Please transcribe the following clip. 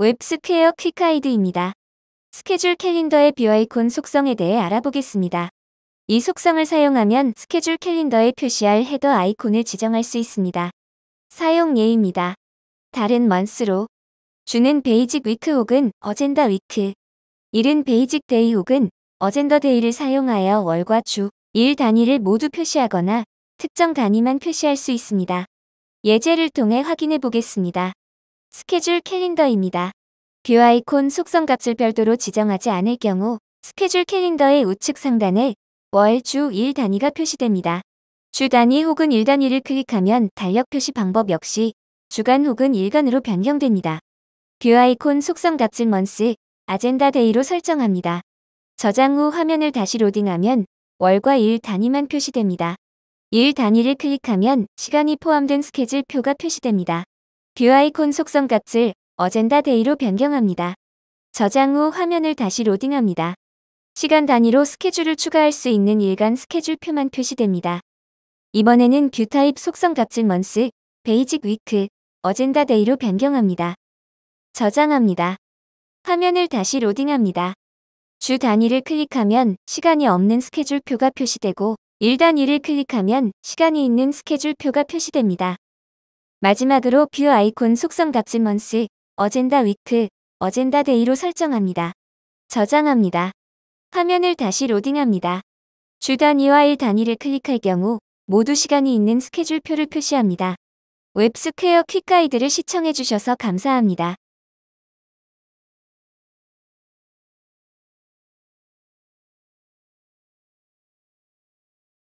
웹스퀘어 quick guide입니다. 스케줄 캘린더의 view icon 속성에 대해 알아보겠습니다. 이 속성을 사용하면 스케줄 캘린더에 표시할 header 아이콘을 지정할 수 있습니다. 사용 예입니다. 달은 month로 주는 basic week 혹은 agenda week 일은 basic day 혹은 agenda day를 사용하여 월과 주, 일 단위를 모두 표시하거나 특정 단위만 표시할 수 있습니다. 예제를 통해 확인해 보겠습니다. 스케줄 캘린더입니다. view icon 속성 값을 별도로 지정하지 않을 경우 스케줄 캘린더의 우측 상단에 월, 주, 일 단위가 표시됩니다. 주 단위 혹은 일 단위를 클릭하면 달력 표시 방법 역시 주간 혹은 일간으로 변경됩니다. view icon 속성 값을 month, agenda day로 설정합니다. 저장 후 화면을 다시 로딩하면 월과 일 단위만 표시됩니다. 일 단위를 클릭하면 시간이 포함된 스케줄 표가 표시됩니다. view icon 속성 값을 agenda day로 변경합니다. 저장 후 화면을 다시 로딩합니다. 시간 단위로 스케줄을 추가할 수 있는 일간 스케줄표만 표시됩니다. 이번에는 view type 속성 값을 month, basic week, agenda day로 변경합니다. 저장합니다. 화면을 다시 로딩합니다. 주 단위를 클릭하면 시간이 없는 스케줄표가 표시되고 일 단위를 클릭하면 시간이 있는 스케줄표가 표시됩니다. 마지막으로 view icon 속성 값을 month, agenda week, agenda day로 설정합니다. 저장합니다. 화면을 다시 로딩합니다. 주 단위와 일 단위를 클릭할 경우 모두 시간이 있는 스케줄표를 표시합니다. 웹스퀘어 quick guide를 시청해주셔서 감사합니다.